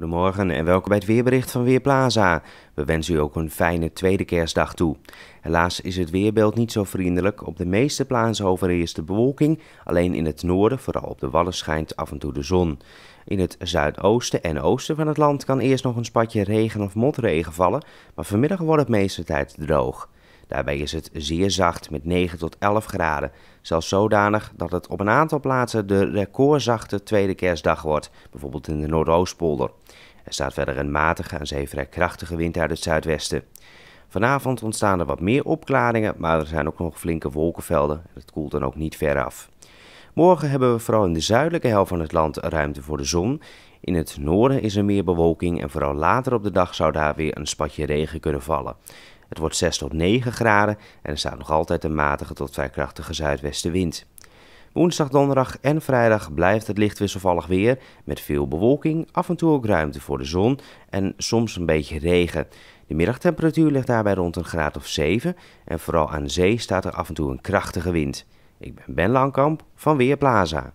Goedemorgen en welkom bij het weerbericht van Weerplaza. We wensen u ook een fijne tweede kerstdag toe. Helaas is het weerbeeld niet zo vriendelijk. Op de meeste plaatsen overheerst de bewolking. Alleen in het noorden, vooral op de Wallen, schijnt af en toe de zon. In het zuidoosten en oosten van het land kan eerst nog een spatje regen of motregen vallen, maar vanmiddag wordt het meeste tijd droog. Daarbij is het zeer zacht met 9 tot 11 graden. Zelfs zodanig dat het op een aantal plaatsen de recordzachte tweede kerstdag wordt, bijvoorbeeld in de Noordoostpolder. Er staat verder een matige en zee vrij krachtige wind uit het zuidwesten. Vanavond ontstaan er wat meer opklaringen, maar er zijn ook nog flinke wolkenvelden. Het koelt dan ook niet ver af. Morgen hebben we vooral in de zuidelijke helft van het land ruimte voor de zon. In het noorden is er meer bewolking en vooral later op de dag zou daar weer een spatje regen kunnen vallen. Het wordt 6 tot 9 graden en er staat nog altijd een matige tot vrij krachtige zuidwestenwind. Woensdag, donderdag en vrijdag blijft het licht wisselvallig weer met veel bewolking, af en toe ook ruimte voor de zon en soms een beetje regen. De middagtemperatuur ligt daarbij rond een graad of 7 en vooral aan zee staat er af en toe een krachtige wind. Ik ben Ben Langkamp van Weerplaza.